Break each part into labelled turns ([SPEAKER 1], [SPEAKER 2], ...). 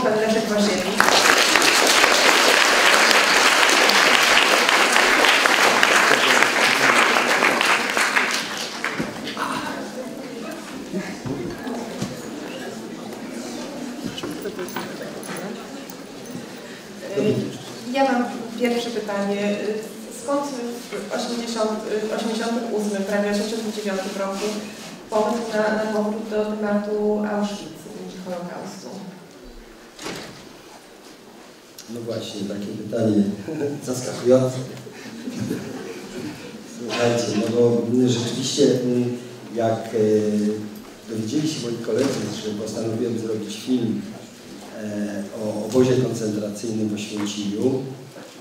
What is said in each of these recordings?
[SPEAKER 1] pan reżyser filmu, pan Leszek Waszyewicz. Ja mam pierwsze pytanie. Skąd w 80, 88, prawie 89 roku pomysł na, na powrót do tematu Auschwitz, czyli Holokaustu?
[SPEAKER 2] No właśnie, takie pytanie zaskakujące. Słuchajcie, no bo rzeczywiście jak e, dowiedzieli się moi koledzy, że postanowiłem zrobić film e, o obozie koncentracyjnym w Oświęcimiu,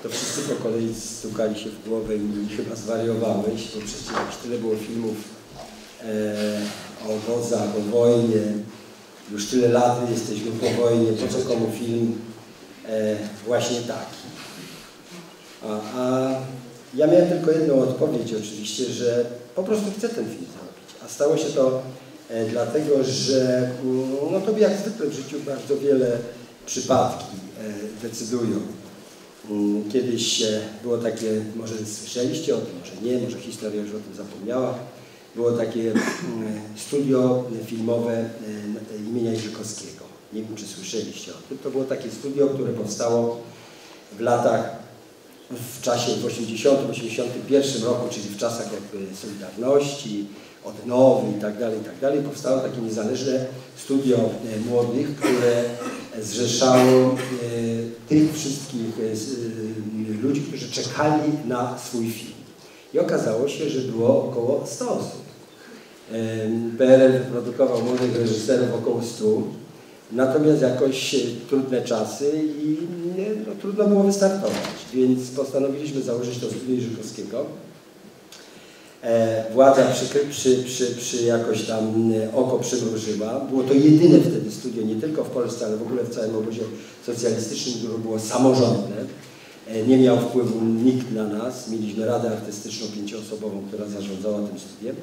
[SPEAKER 2] to wszyscy po kolei stukali się w głowę i chyba zwariowałeś, bo przecież już tyle było filmów e, o obozach, o wojnie, już tyle lat jesteśmy po wojnie, po co komu film właśnie taki. A, a ja miałem tylko jedną odpowiedź oczywiście, że po prostu chcę ten film zrobić. A stało się to e, dlatego, że mm, no to jak zwykle w życiu bardzo wiele przypadki e, decydują. Mm, kiedyś było takie, może słyszeliście o tym, może nie, może historia już o tym zapomniała, było takie mm, studio filmowe e, imienia Jerzykowskiego. Nie wiem, czy słyszeliście o tym. To było takie studio, które powstało w latach, w czasie w 80-81 roku, czyli w czasach jakby Solidarności, odnowy i tak dalej, i tak dalej, powstało takie niezależne studio e, młodych, które zrzeszało e, tych wszystkich e, ludzi, którzy czekali na swój film. I okazało się, że było około 100 osób. PRL wyprodukował młodych reżyserów około 100, natomiast jakoś trudne czasy i no, trudno było wystartować, więc postanowiliśmy założyć to studio Jerzykowskiego. E, władza przy, przy, przy, przy jakoś tam oko przymrużyła. Było to jedyne wtedy studio, nie tylko w Polsce, ale w ogóle w całym obozie socjalistycznym, które było samorządne. E, nie miał wpływu nikt na nas. Mieliśmy radę artystyczną pięcioosobową, która zarządzała tym studiem.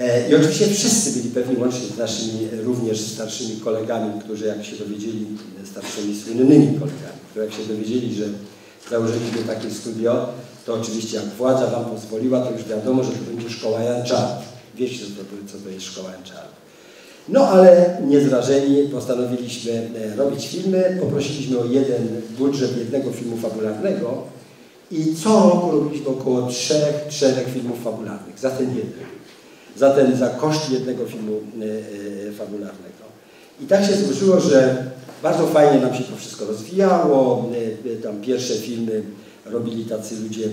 [SPEAKER 2] E, I oczywiście wszyscy byli pewni, łącznie z naszymi również starszymi kolegami, którzy jak się dowiedzieli, starszymi słynnymi kolegami, którzy jak się dowiedzieli, że założyliśmy takie studio, to oczywiście jak władza Wam pozwoliła, to już wiadomo, że to będzie szkoła Janczarów. Wiecie, co to, co to jest szkoła Janczarów. No ale niezrażeni postanowiliśmy e, robić filmy, poprosiliśmy o jeden budżet jednego filmu fabularnego i co roku robiliśmy około trzech, czterech filmów fabularnych za ten jeden. Za ten, za koszt jednego filmu e, e, fabularnego. I tak się złożyło, że bardzo fajnie nam się to wszystko rozwijało. Tam pierwsze filmy robili tacy ludzie,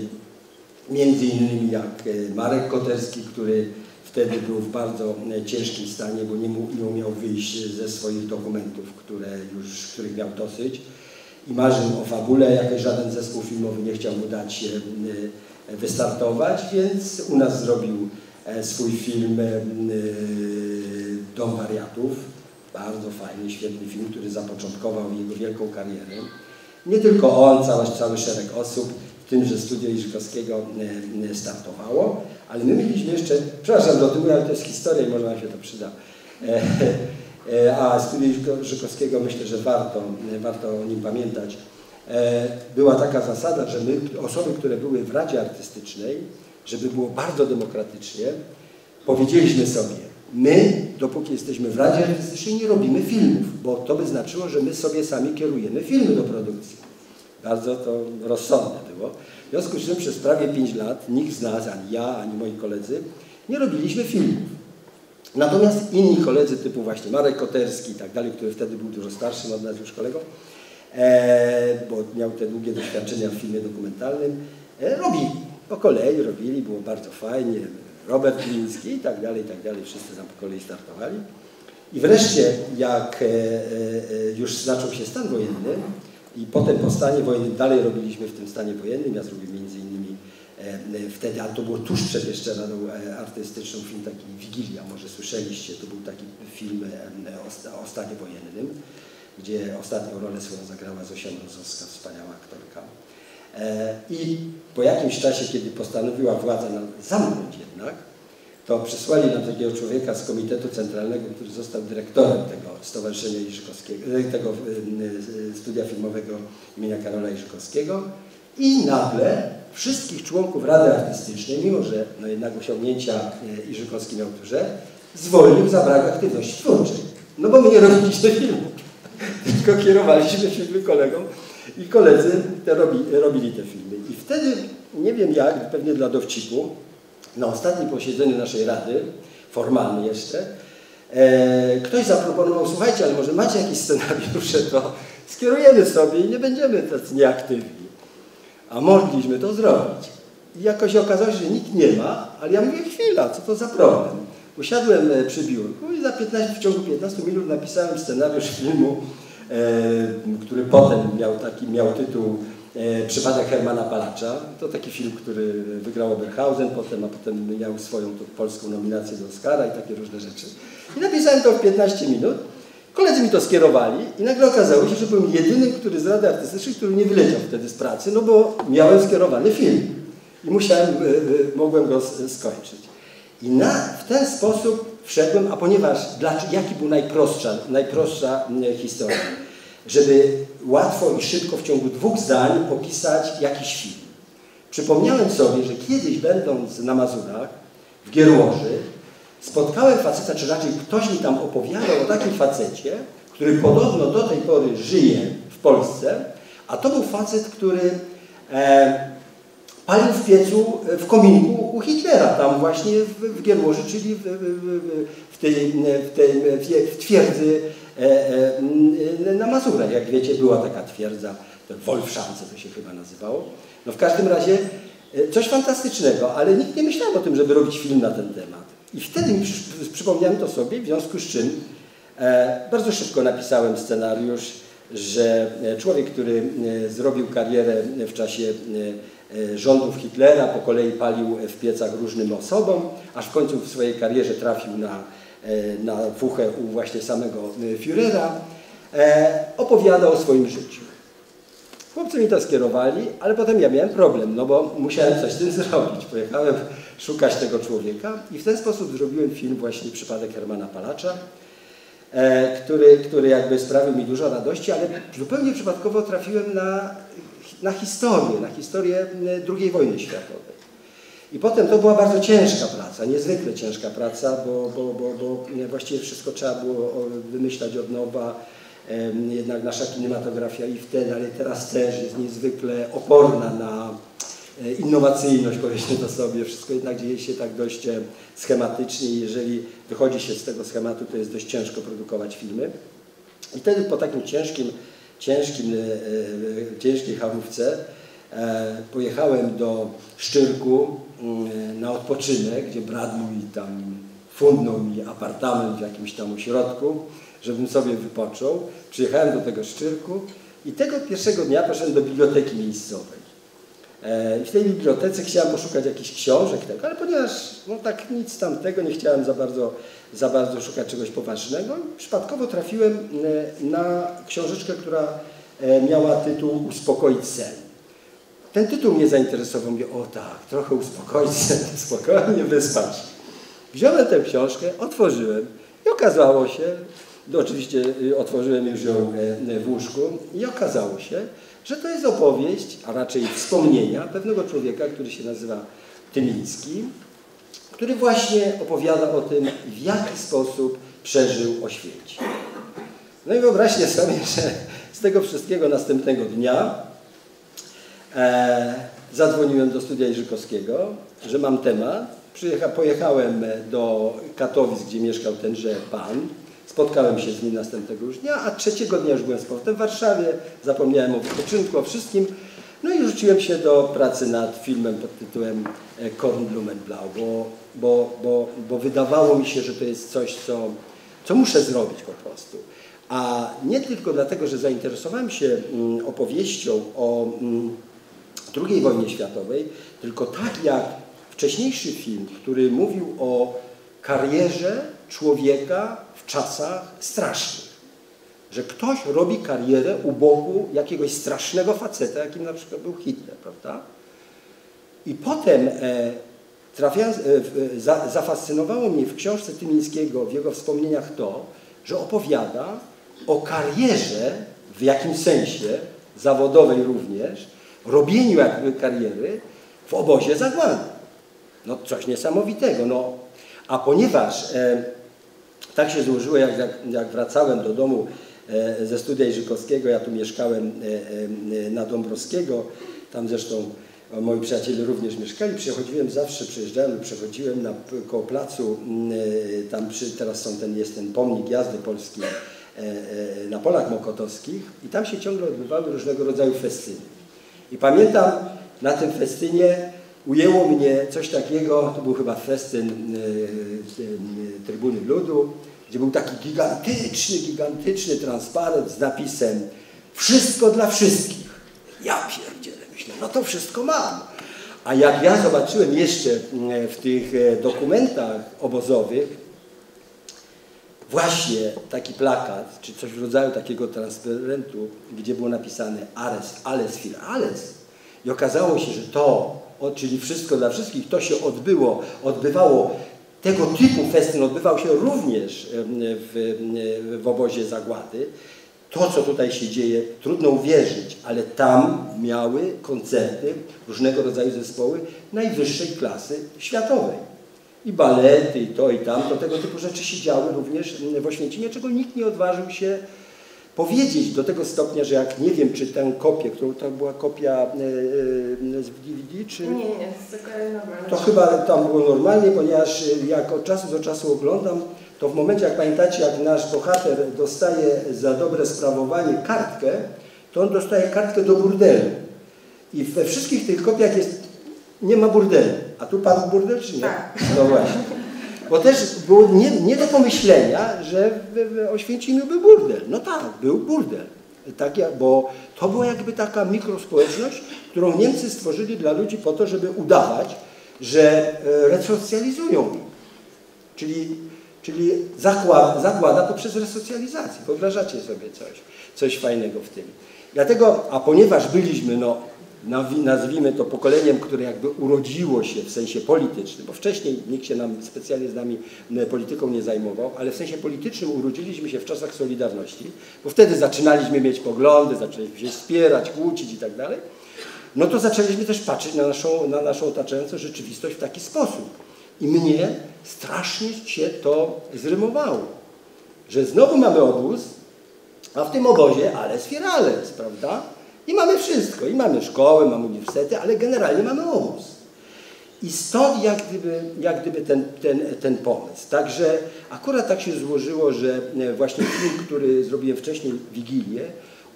[SPEAKER 2] między innymi jak Marek Koterski, który wtedy był w bardzo ciężkim stanie, bo nie, mógł, nie umiał wyjść ze swoich dokumentów, które już, których miał dosyć i marzył o fabule, jakoś żaden zespół filmowy nie chciał mu dać wystartować, więc u nas zrobił swój film Dom Wariatów. Bardzo fajny, świetny film, który zapoczątkował jego wielką karierę. Nie tylko on, cały, cały szereg osób, w tym, że studio Iżykowskiego startowało, ale my mieliśmy jeszcze, przepraszam do tyłu, ale to jest historia i może nam się to przyda. E, e, a studio Iżykowskiego myślę, że warto, warto o nim pamiętać. E, była taka zasada, że my, osoby, które były w Radzie Artystycznej, żeby było bardzo demokratycznie, powiedzieliśmy sobie, my, dopóki jesteśmy w Radzie Artystycznej, nie robimy filmów, bo to by znaczyło, że my sobie sami kierujemy filmy do produkcji. Bardzo to rozsądne było. W związku z czym przez prawie 5 lat nikt z nas, ani ja, ani moi koledzy, nie robiliśmy filmów. Natomiast inni koledzy typu właśnie Marek Koterski i tak dalej, który wtedy był dużo starszy od nas już kolego, e, bo miał te długie doświadczenia w filmie dokumentalnym, e, robili. Po kolei robili, było bardzo fajnie. Robert Kliński i tak dalej, i tak dalej. Wszyscy tam po kolei startowali. I wreszcie, jak e, e, już zaczął się stan wojenny i potem po stanie wojennym dalej robiliśmy w tym stanie wojennym, ja zrobiłem między innymi e, wtedy, a to było tuż przed jeszcze Radą Artystyczną, film taki Wigilia, może słyszeliście, to był taki film o stanie wojennym, gdzie ostatnią rolę swoją zagrała Zosia Mrozowska, wspaniała aktorka. I po jakimś czasie, kiedy postanowiła władza nam zamknąć jednak, to przysłali nam takiego człowieka z Komitetu Centralnego, który został dyrektorem tego Stowarzyszenia Jerzykowskiego, tego studia filmowego imienia Karola Jerzykowskiego i nagle wszystkich członków Rady Artystycznej, mimo że no jednak osiągnięcia Jerzykowski miał duże, zwolnił za brak aktywności twórczej. No bo my nie robiliśmy filmu, tylko kierowaliśmy filmy kolegom i koledzy te robi, robili te filmy. I wtedy, nie wiem jak, pewnie dla dowcipu, na ostatnim posiedzeniu naszej Rady, formalnie jeszcze, e, ktoś zaproponował, słuchajcie, ale może macie jakieś scenariusze, to skierujemy sobie i nie będziemy tacy nieaktywni. A mogliśmy to zrobić. I jakoś okazało się, że nikt nie ma, ale ja mówię, chwila, co to za problem? Usiadłem e, przy biurku i za 15, w ciągu 15 minut napisałem scenariusz filmu, który potem miał, taki, miał tytuł e, Przypadek Hermana Palacza. To taki film, który wygrał Oberhausen potem, a potem miał swoją polską nominację do Oscara i takie różne rzeczy. I napisałem to w 15 minut. Koledzy mi to skierowali i nagle okazało się, że byłem jedynym, który z Rady Artystycznej, który nie wyleciał wtedy z pracy, no bo miałem skierowany film i musiałem, mogłem go skończyć. I na, w ten sposób wszedłem, a ponieważ, jaki był najprostsza, najprostsza historia? Żeby łatwo i szybko w ciągu dwóch zdań opisać jakiś film. Przypomniałem sobie, że kiedyś będąc na Mazurach, w Gierłoży, spotkałem faceta, czy raczej ktoś mi tam opowiadał o takim facecie, który podobno do tej pory żyje w Polsce, a to był facet, który e, palił w piecu, w kominku u Hitlera, tam właśnie w, w Gierłoży, czyli w, w, w, tej, w, tej, w twierdzy e, e, na Mazurach. Jak wiecie, była taka twierdza, Wolfszance to się chyba nazywało. No w każdym razie e, coś fantastycznego, ale nikt nie myślał o tym, żeby robić film na ten temat. I wtedy mi przypomniałem to sobie, w związku z czym bardzo szybko napisałem scenariusz, że człowiek, który zrobił karierę w czasie rządów Hitlera, po kolei palił w piecach różnym osobom, aż w końcu w swojej karierze trafił na, e, na fuchę u właśnie samego e, Führera, opowiadał o swoim życiu. Chłopcy mi to skierowali, ale potem ja miałem problem, no bo musiałem coś z tym zrobić. Pojechałem szukać tego człowieka i w ten sposób zrobiłem film właśnie Przypadek Hermana Palacza, który, który jakby sprawił mi dużo radości, ale zupełnie przypadkowo trafiłem na na historię, na historię II wojny światowej. I potem to była bardzo ciężka praca, niezwykle ciężka praca, bo, bo, bo, bo właściwie wszystko trzeba było wymyślać od nowa. Jednak nasza kinematografia i wtedy, ale teraz też jest niezwykle oporna na e, innowacyjność, powiedzmy to sobie. Wszystko jednak dzieje się tak dość e, schematycznie i jeżeli wychodzi się z tego schematu, to jest dość ciężko produkować filmy. I wtedy po takim ciężkim ciężkim, e, e, ciężkiej hamówce e, pojechałem do Szczyrku mm, na odpoczynek, gdzie brat mój tam fundnął mi apartament w jakimś tam ośrodku, żebym sobie wypoczął. Przyjechałem do tego Szczyrku i tego pierwszego dnia poszedłem do biblioteki miejscowej. I w tej bibliotece chciałem poszukać jakichś książek, tego, ale ponieważ no, tak nic tamtego nie chciałem za bardzo za bardzo szukać czegoś poważnego. Przypadkowo trafiłem e, na książeczkę, która e, miała tytuł Uspokoić sen. Ten tytuł mnie zainteresował. Mówię, o tak, trochę uspokoić sen, spokojnie wyspać. Wziąłem tę książkę, otworzyłem i okazało się, no oczywiście y, otworzyłem już ją e, w łóżku i okazało się, że to jest opowieść, a raczej wspomnienia pewnego człowieka, który się nazywa Tymiński, który właśnie opowiada o tym, w jaki sposób przeżył Oświęcim. No i wyobraźcie sobie, że z tego wszystkiego następnego dnia e, zadzwoniłem do studia Jerzykowskiego, że mam temat. Przyjecha, pojechałem do Katowic, gdzie mieszkał tenże pan. Spotkałem się z nim następnego już dnia, a trzeciego dnia już byłem z powrotem w Warszawie. Zapomniałem o wypoczynku, o wszystkim. No i rzuciłem się do pracy nad filmem pod tytułem e, Kornblumenblau, bo, bo, bo, bo wydawało mi się, że to jest coś, co, co muszę zrobić po prostu. A nie tylko dlatego, że zainteresowałem się mm, opowieścią o mm, II wojnie światowej, tylko tak jak wcześniejszy film, który mówił o karierze człowieka w czasach strasznych że ktoś robi karierę u boku jakiegoś strasznego faceta, jakim na przykład był Hitler, prawda? I potem e, trafiając, e, za, zafascynowało mnie w książce Tymińskiego, w jego wspomnieniach to, że opowiada o karierze w jakimś sensie, zawodowej również, robieniu jakby kariery w obozie zagłady. No coś niesamowitego. No. A ponieważ e, tak się złożyło, jak, jak, jak wracałem do domu e, ze studia Jerzykowskiego, ja tu mieszkałem e, e, na Dąbrowskiego, tam zresztą moi przyjaciele również mieszkali, przechodziłem zawsze, przejeżdżałem, przechodziłem na, koło placu, tam przy, teraz są ten, jest ten pomnik jazdy polskiej na polach mokotowskich. I tam się ciągle odbywały różnego rodzaju festyny. I pamiętam na tym festynie ujęło mnie coś takiego, to był chyba festyn Trybuny Ludu, gdzie był taki gigantyczny, gigantyczny transparent z napisem wszystko dla wszystkich. Ja pierdzielę, myślę, no to wszystko mam. A jak ja zobaczyłem jeszcze mm, w tych dokumentach obozowych właśnie taki plakat, czy coś w rodzaju takiego transparentu, gdzie było napisane Ares, Ales, Fil, Ales. I okazało się, że to, czyli wszystko dla wszystkich, to się odbyło, odbywało tego typu festyn odbywał się również w, w obozie zagłady. To, co tutaj się dzieje, trudno uwierzyć, ale tam miały koncerty, różnego rodzaju zespoły najwyższej klasy światowej. I balety, i to, i tamto, tego typu rzeczy się działy również w Oświęcimie, czego nikt nie odważył się powiedzieć do tego stopnia, że jak nie wiem, czy tę kopię, którą to była kopia e, e, z DVD, czy...
[SPEAKER 1] Nie, nie, to normalnie.
[SPEAKER 2] To chyba tam było normalnie, ponieważ e, jak od czasu do czasu oglądam, to w momencie, jak pamiętacie, jak nasz bohater dostaje za dobre sprawowanie kartkę, to on dostaje kartkę do burdelu. I we wszystkich tych kopiach jest, nie ma burdelu. A tu pan burdel, czy nie?
[SPEAKER 1] Tak.
[SPEAKER 2] No właśnie. Bo też było nie, nie do pomyślenia, że w, w Oświęcimiu był burdel. No tak, był burdel. Tak bo to była jakby taka mikrospołeczność, którą Niemcy stworzyli dla ludzi po to, żeby udawać, że e, resocjalizują ich. Czyli, czyli zakłada, zakłada poprzez resocjalizację. Wyobrażacie sobie coś, coś fajnego w tym. Dlatego, a ponieważ byliśmy no, nazwijmy to pokoleniem, które jakby urodziło się w sensie politycznym, bo wcześniej nikt się nam specjalnie z nami polityką nie zajmował, ale w sensie politycznym urodziliśmy się w czasach Solidarności, bo wtedy zaczynaliśmy mieć poglądy, zaczęliśmy się wspierać, kłócić i tak dalej, no to zaczęliśmy też patrzeć na naszą, na naszą otaczającą rzeczywistość w taki sposób. I mnie strasznie się to zrymowało, że znowu mamy obóz, a w tym obozie ale spirales, prawda? I mamy wszystko. I mamy szkołę, mamy uniwersytety, ale generalnie mamy obóz. I stąd jak gdyby, jak gdyby ten, ten, ten pomysł. Także akurat tak się złożyło, że e, właśnie film, który zrobiłem wcześniej, Wigilię,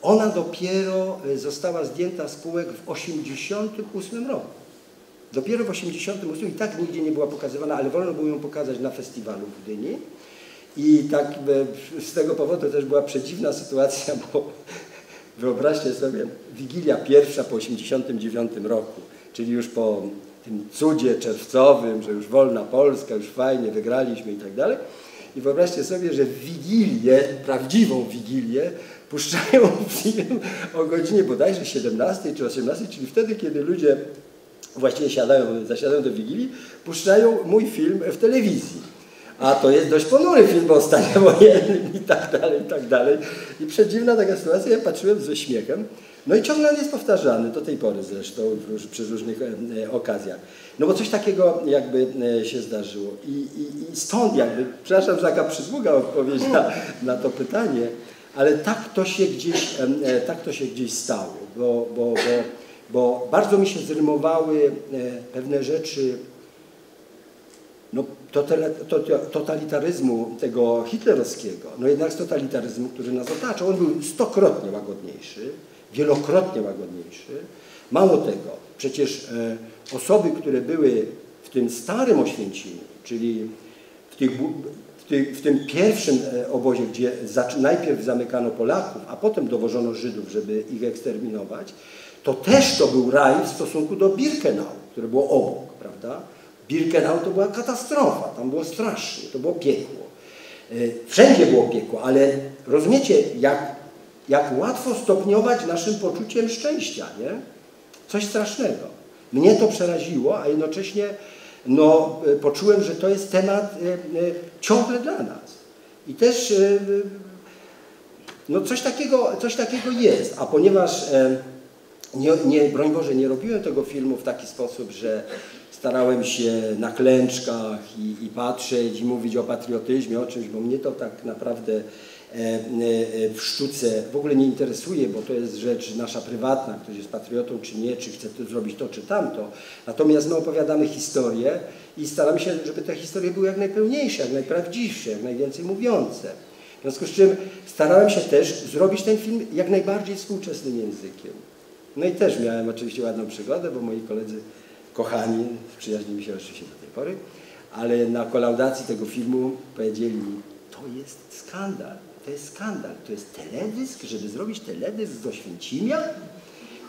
[SPEAKER 2] ona dopiero e, została zdjęta z półek w 1988 roku. Dopiero w 1988 i tak nigdzie nie była pokazywana, ale wolno było ją pokazać na festiwalu w Gdyni. I tak e, z tego powodu też była przedziwna sytuacja, bo Wyobraźcie sobie, Wigilia pierwsza po 89 roku, czyli już po tym cudzie czerwcowym, że już wolna Polska, już fajnie, wygraliśmy i tak dalej. I wyobraźcie sobie, że Wigilię, prawdziwą Wigilię, puszczają film o godzinie bodajże 17 czy 18, czyli wtedy, kiedy ludzie właściwie siadają, zasiadają do Wigilii, puszczają mój film w telewizji a to jest dość ponury film o stanie wojennym i tak dalej, i tak dalej. I przedziwna taka sytuacja, ja patrzyłem ze śmiechem, no i ciągle jest powtarzany, do tej pory zresztą, przy różnych e, okazjach. No bo coś takiego jakby e, się zdarzyło. I, i, i stąd jakby, przepraszam za taka przysługa odpowiedź na, na to pytanie, ale tak to się gdzieś, e, tak to się gdzieś stało, bo, bo, bo, bo bardzo mi się zrymowały pewne rzeczy totalitaryzmu tego hitlerowskiego, no jednak z totalitaryzmu, który nas otaczał. On był stokrotnie łagodniejszy, wielokrotnie łagodniejszy. Mało tego, przecież e, osoby, które były w tym starym Oświęcimiu, czyli w, tych, w, tych, w tym pierwszym e, obozie, gdzie najpierw zamykano Polaków, a potem dowożono Żydów, żeby ich eksterminować, to też to był raj w stosunku do Birkenau, które było obok, prawda? Birkenau to była katastrofa, tam było strasznie, to było piekło. E, wszędzie było piekło, ale rozumiecie, jak, jak łatwo stopniować naszym poczuciem szczęścia, nie? Coś strasznego. Mnie to przeraziło, a jednocześnie no e, poczułem, że to jest temat e, ciągle dla nas. I też no coś takiego, coś takiego jest, a ponieważ nie, nie, broń Boże, nie robiłem tego filmu w taki sposób, że starałem się na klęczkach i, i patrzeć i mówić o patriotyzmie, o czymś, bo mnie to tak naprawdę e, e, w sztuce w ogóle nie interesuje, bo to jest rzecz nasza prywatna, ktoś jest patriotą czy nie, czy chce to zrobić to czy tamto. Natomiast my opowiadamy historię i staramy się, żeby te historie były jak najpełniejsze, jak najprawdziwsze, jak najwięcej mówiące. W związku z czym starałem się też zrobić ten film jak najbardziej współczesnym językiem. No i też miałem oczywiście ładną przygodę, bo moi koledzy kochani, przyjaźnili się oczywiście do tej pory, ale na kolaudacji tego filmu powiedzieli mi, to jest skandal, to jest skandal, to jest teledysk, żeby zrobić teledysk z Oświęcimia?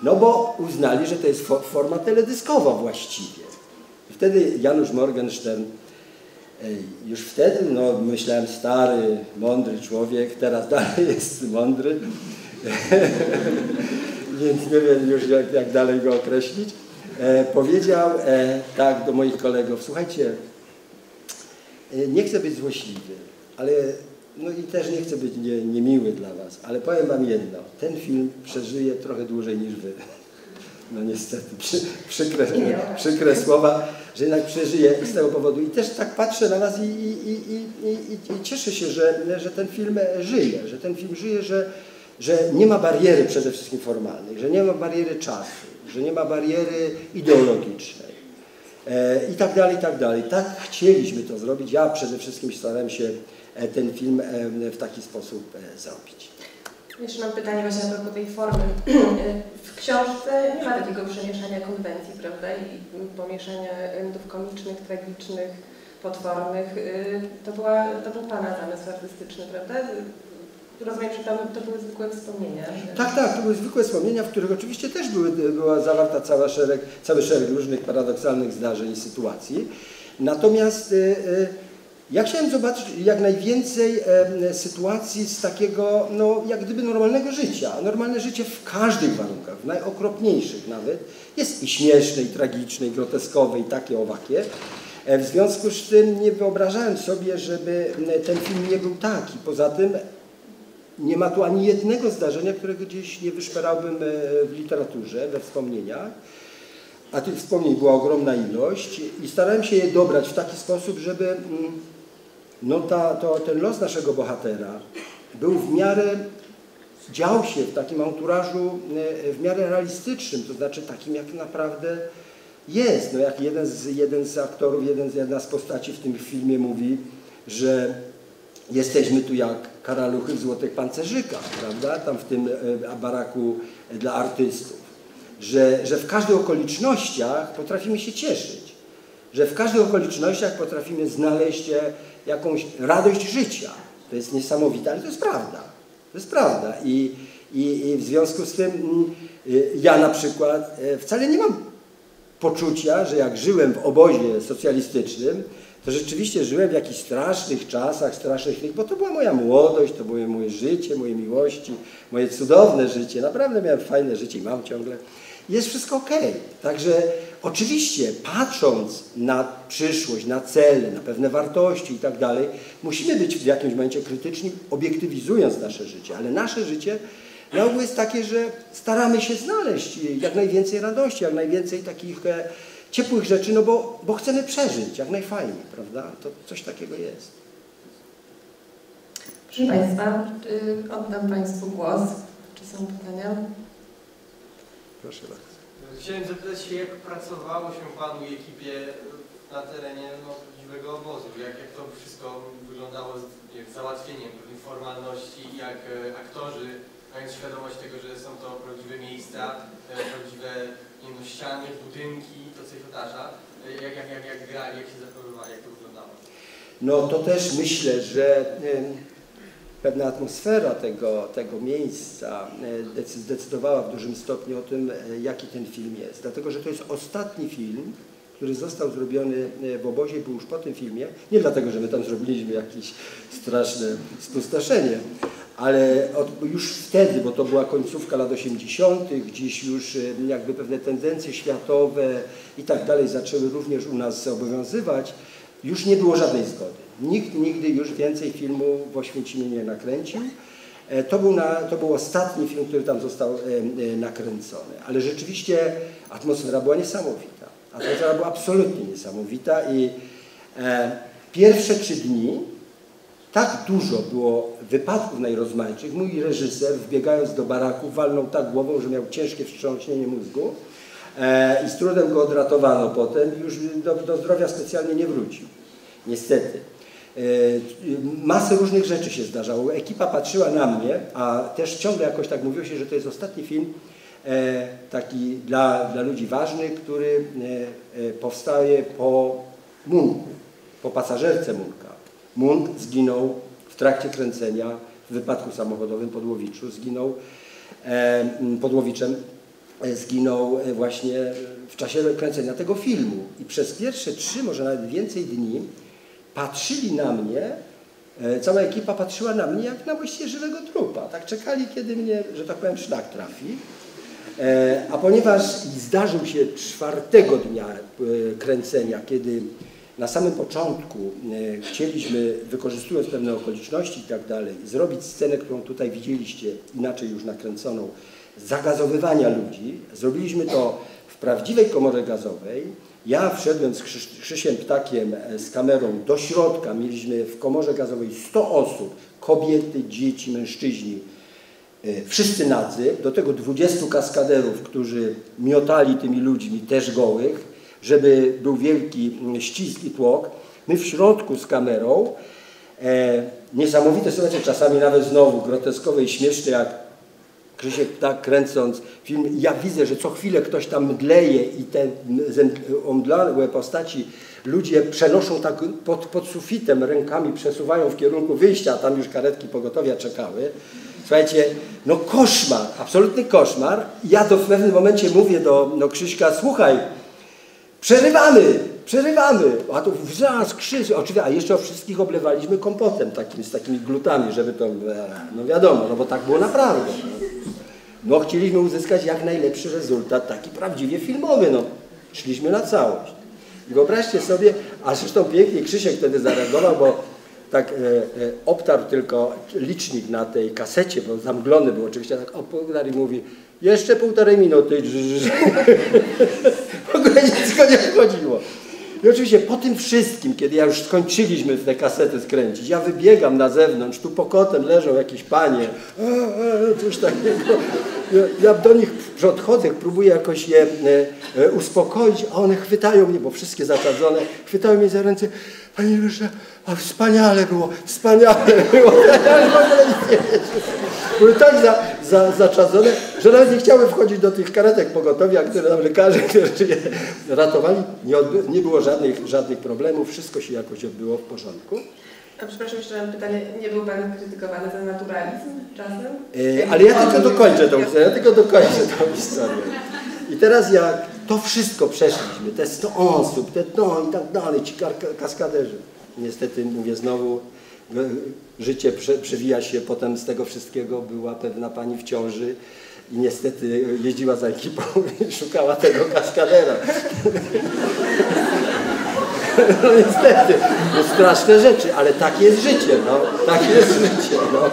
[SPEAKER 2] No bo uznali, że to jest forma teledyskowa właściwie. Wtedy Janusz Morgenstern, już wtedy, no myślałem stary, mądry człowiek, teraz dalej jest mądry, więc nie wiem już jak, jak dalej go określić, powiedział e, tak do moich kolegów, słuchajcie, e, nie chcę być złośliwy, ale no i też nie chcę być nie, niemiły dla was, ale powiem wam jedno, ten film przeżyje trochę dłużej niż wy. No niestety, przy, przykre, przykre słowa, że jednak przeżyje z tego powodu. I też tak patrzę na was i, i, i, i, cieszę się, że, że ten film żyje, że ten film żyje, że, że nie ma bariery przede wszystkim formalnej, że nie ma bariery czasu, że nie ma bariery ideologicznej e, i tak dalej, i tak dalej. Tak chcieliśmy to zrobić. Ja przede wszystkim starałem się e, ten film e, w taki sposób zrobić.
[SPEAKER 1] Jeszcze mam pytanie właśnie a tej formy. W książce nie ma takiego przemieszania konwencji, prawda? I pomieszania elementów komicznych, tragicznych, potwornych. To, była, to był Pana zamysł artystyczny, prawda? Rozumiem, że tam to były zwykłe wspomnienia.
[SPEAKER 2] Tak, tak, to były zwykłe wspomnienia, w których oczywiście też były, była zawarta cała szereg, cały szereg różnych paradoksalnych zdarzeń i sytuacji. Natomiast y, y, ja chciałem zobaczyć jak najwięcej e, sytuacji z takiego, no, jak gdyby normalnego życia. Normalne życie w każdych warunkach, w najokropniejszych nawet, jest i śmieszne, i tragiczne, i groteskowe, i takie owakie. E, w związku z tym nie wyobrażałem sobie, żeby ten film nie był taki. Poza tym nie ma tu ani jednego zdarzenia, którego gdzieś nie wyszperałbym e, w literaturze, we wspomnieniach. A tych wspomnień była ogromna ilość i starałem się je dobrać w taki sposób, żeby mm, no ta, to, ten los naszego bohatera był w miarę, dział się w takim anturażu e, w miarę realistycznym, to znaczy takim jak naprawdę jest. No jak jeden z, jeden z aktorów, jeden z, jedna z postaci w tym filmie mówi, że jesteśmy tu jak karaluchy w złotych pancerzykach, prawda? Tam w tym e, baraku dla artystów. Że, że w każdych okolicznościach potrafimy się cieszyć. Że w każdych okolicznościach potrafimy znaleźć e, jakąś radość życia. To jest niesamowite, ale to jest prawda. To jest prawda. I, i, i w związku z tym mm, y, ja na przykład e, wcale nie mam poczucia, że jak żyłem w obozie socjalistycznym, to rzeczywiście żyłem w jakichś strasznych czasach, strasznych chwilach, bo to była moja młodość, to było moje życie, moje miłości, moje cudowne życie. Naprawdę miałem fajne życie i mam ciągle. Jest wszystko ok. Także oczywiście patrząc na przyszłość, na cele, na pewne wartości i tak dalej, musimy być w jakimś momencie krytyczni, obiektywizując nasze życie, ale nasze życie na ogół jest takie, że staramy się znaleźć jak najwięcej radości, jak najwięcej takich e, ciepłych rzeczy, no bo, bo chcemy przeżyć jak najfajniej, prawda? To coś takiego jest.
[SPEAKER 1] Proszę Państwa, y, oddam Państwu głos. Czy są pytania?
[SPEAKER 2] Proszę bardzo.
[SPEAKER 3] Chciałem zapytać się, jak pracowało się Panu i ekipie na terenie no, prawdziwego obozu? Jak, jak to wszystko wyglądało z jak załatwieniem pewnych formalności, jak e, aktorzy, mając świadomość tego, że są to prawdziwe miejsca, e, prawdziwe no, ściany, budynki, to coś otacza, e, jak, jak, jak, jak grali, jak się zachowywali, jak to wyglądało?
[SPEAKER 2] No to też myślę, że pewna atmosfera tego, tego miejsca e, zdecydowała w dużym stopniu o tym, jaki ten film jest. Dlatego, że to jest ostatni film, który został zrobiony w obozie był już po tym filmie. Nie dlatego, że my tam zrobiliśmy jakieś straszne spustoszenie, ale od, już wtedy, bo to była końcówka lat 80., gdzieś już y, jakby pewne tendencje światowe i tak dalej zaczęły również u nas obowiązywać, już nie było żadnej zgody. Nikt nigdy już więcej filmu w Oświęcimie nie nakręcił. E, to był, na, to był ostatni film, który tam został e, e, nakręcony. Ale rzeczywiście atmosfera była niesamowita. Atmosfera była absolutnie niesamowita i e, pierwsze trzy dni tak dużo było wypadków najrozmaitszych. Mój reżyser, wbiegając do baraku, walnął tak głową, że miał ciężkie wstrząśnienie mózgu e, i z trudem go odratowano potem i już do, do zdrowia specjalnie nie wrócił. Niestety. E, masę różnych rzeczy się zdarzało. Ekipa patrzyła na mnie, a też ciągle jakoś tak mówiło się, że to jest ostatni film e, taki dla, dla ludzi ważnych, który powstaje po Munku, po pasażerce Munka. Munk zginął w trakcie kręcenia w wypadku samochodowym pod Łowiczu, zginął pod Łowiczem, zginął właśnie w czasie kręcenia tego filmu. I przez pierwsze trzy, może nawet więcej dni patrzyli na mnie, e, cała ekipa patrzyła na mnie jak na właściwie żywego trupa. Tak czekali, kiedy mnie, że tak powiem, szlak trafi. E, a ponieważ zdarzył się czwartego dnia e, kręcenia, kiedy na samym początku chcieliśmy, wykorzystując pewne okoliczności i tak dalej, zrobić scenę, którą tutaj widzieliście, inaczej już nakręconą, zagazowywania ludzi. Zrobiliśmy to w prawdziwej komorze gazowej, ja wszedłem z Krzysiem Ptakiem e, z kamerą do środka. Mieliśmy w komorze gazowej 100 osób, kobiety, dzieci, mężczyźni, e, wszyscy nadzy, do tego 20 kaskaderów, którzy miotali tymi ludźmi, też gołych, żeby był wielki ścisk i tłok. My w środku z kamerą, e, niesamowite sytuacje, czasami nawet znowu groteskowe i śmieszne, jak Krzysiek tak kręcąc film, ja widzę, że co chwilę ktoś tam mdleje i te omdlałe postaci ludzie przenoszą tak pod, pod sufitem, rękami przesuwają w kierunku wyjścia, a tam już karetki pogotowia czekały. Słuchajcie, no koszmar, absolutny koszmar. Ja to w pewnym momencie mówię do, do Krzyśka, słuchaj, przerywamy, przerywamy. A tu wrzask, krzyż, oczywiście, a jeszcze wszystkich oblewaliśmy kompotem takim, z takimi glutami, żeby to, no wiadomo, no bo tak było naprawdę. No. No chcieliśmy uzyskać jak najlepszy rezultat, taki prawdziwie filmowy, no. Szliśmy na całość. I wyobraźcie sobie, a zresztą pięknie Krzysiek wtedy zareagował, bo tak e, e, obtarł tylko licznik na tej kasecie, bo zamglony był oczywiście, tak opowiadał i mówi, jeszcze półtorej minuty. w ogóle nic nie wchodziło. I oczywiście po tym wszystkim, kiedy ja już skończyliśmy te kasety skręcić, ja wybiegam na zewnątrz, tu pokotem leżą jakieś panie, e, e, coś takiego. Ja, ja do nich podchodzę, próbuję jakoś je e, e, uspokoić, a one chwytają mnie, bo wszystkie zaczadzone, chwytają mnie za ręce. Panie Juliuszu, a wspaniale było, wspaniale było. Były tak za, za, zaczadzone, że nawet nie chciały wchodzić do tych karetek pogotowia, które tam lekarze, którzy je ratowali. Nie, odby, nie było żadnych, żadnych problemów, wszystko się jakoś odbyło w porządku.
[SPEAKER 1] A przepraszam, jeszcze mam pytanie. Nie był Pan krytykowany za naturalizm czasem?
[SPEAKER 2] Yy, ale ja tylko dokończę tą historię. Ja tylko dokończę tą historię. I teraz jak to wszystko przeszliśmy, te 100 osób, te to i tak dalej, ci kaskaderzy. Niestety, mówię znowu, życie przewija się potem z tego wszystkiego. Była pewna pani w ciąży i niestety jeździła za ekipą i szukała tego kaskadera. No niestety, no straszne rzeczy, ale takie jest życie, no. Takie jest życie, no.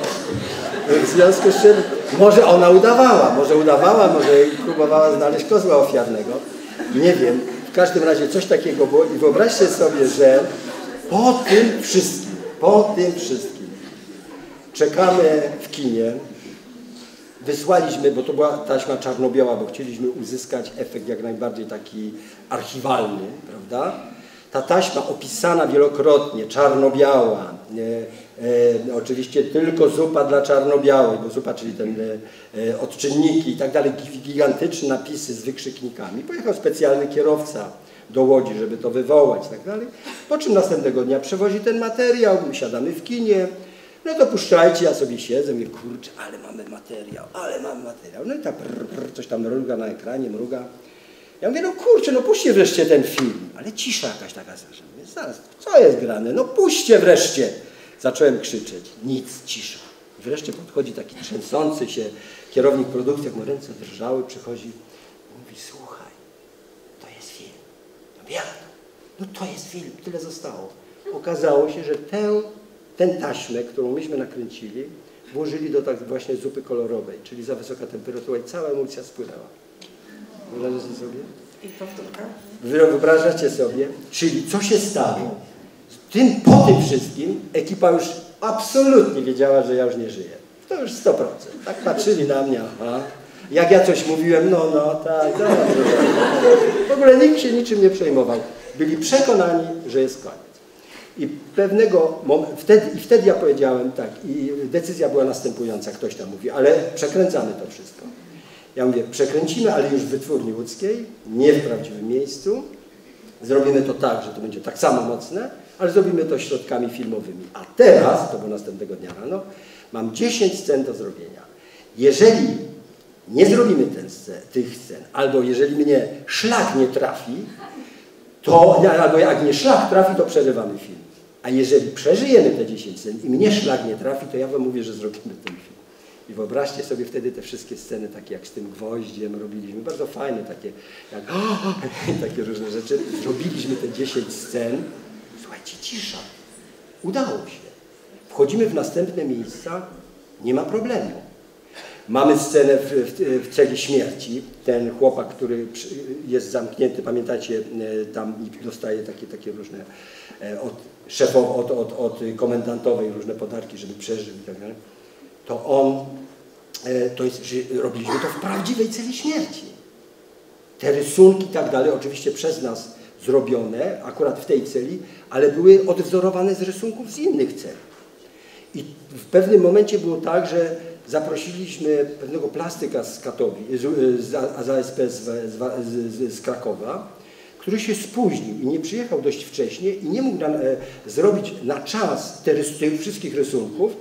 [SPEAKER 2] W związku z czym może ona udawała, może udawała, może próbowała znaleźć kozła ofiarnego. Nie wiem. W każdym razie coś takiego było i wyobraźcie sobie, że po tym wszystkim, po tym wszystkim czekamy w kinie. Wysłaliśmy, bo to była taśma czarno-biała, bo chcieliśmy uzyskać efekt jak najbardziej taki archiwalny, prawda? Ta taśma opisana wielokrotnie, czarno-biała, e, oczywiście tylko zupa dla czarno-białej, bo zupa, czyli ten e, e odczynniki i tak dalej, gigantyczne napisy z wykrzyknikami. Pojechał specjalny kierowca do Łodzi, żeby to wywołać i tak dalej. Po czym następnego dnia przewozi ten materiał, siadamy w kinie, no dopuszczajcie, ja sobie siedzę, mówię, kurczę, ale mamy materiał, ale mamy materiał. No i tak prr, prr, coś tam mruga na ekranie, mruga. Ja mówię, no kurczę, no puśćcie wreszcie ten film. Ale cisza jakaś taka. Mówię, zaraz, co jest grane? No puśćcie wreszcie. Zacząłem krzyczeć. Nic, cisza. Wreszcie podchodzi taki trzęsący się kierownik produkcji, jak mu ręce drżały, przychodzi i mówi, słuchaj, to jest film. Ja jak to? No to jest film, tyle zostało. Okazało się, że tę, tę taśmę, którą myśmy nakręcili, włożyli do tak właśnie zupy kolorowej, czyli za wysoka temperatura i cała emulsja spłynęła. Wyobrażacie sobie?
[SPEAKER 1] I powtórka.
[SPEAKER 2] Wy Wyobrażacie sobie? Czyli co się stało? Tym, po tym wszystkim ekipa już absolutnie wiedziała, że ja już nie żyję. To już 100%. Tak patrzyli na mnie, aha. Jak ja coś mówiłem, no, no, tak, dobrze. W ogóle nikt się niczym nie przejmował. Byli przekonani, że jest koniec. I pewnego wtedy, i wtedy ja powiedziałem tak, i decyzja była następująca, ktoś tam mówi, ale przekręcamy to wszystko. Ja mówię, przekręcimy, ale już w wytwórni łódzkiej, nie w prawdziwym miejscu. Zrobimy to tak, że to będzie tak samo mocne, ale zrobimy to środkami filmowymi. A teraz, to było następnego dnia rano, mam 10 scen do zrobienia. Jeżeli nie zrobimy ten tych scen, albo jeżeli mnie szlak nie trafi, to, albo jak mnie szlak trafi, to przerywamy film. A jeżeli przeżyjemy te 10 scen i mnie szlak nie trafi, to ja wam mówię, że zrobimy ten film. I wyobraźcie sobie wtedy te wszystkie sceny, takie jak z tym gwoździem robiliśmy, bardzo fajne, takie, jak, takie różne rzeczy. Zrobiliśmy te 10 scen. Słuchajcie, cisza. Udało się. Wchodzimy w następne miejsca, nie ma problemu. Mamy scenę w, w, w celi śmierci. Ten chłopak, który jest zamknięty, pamiętacie, e, tam dostaje takie, takie różne e, od szefowej, od, od, od komendantowej różne podarki, żeby przeżył i tak dalej. To on, e, to jest, robiliśmy to w prawdziwej celi śmierci. Te rysunki i tak dalej, oczywiście przez nas zrobione, akurat w tej celi, ale były odwzorowane z rysunków z innych celi. I w pewnym momencie było tak, że zaprosiliśmy pewnego plastyka z Katowi, z, z ASP z, z, z, Krakowa, który się spóźnił i nie przyjechał dość wcześnie i nie mógł nam e, zrobić na czas te, tych wszystkich rysunków,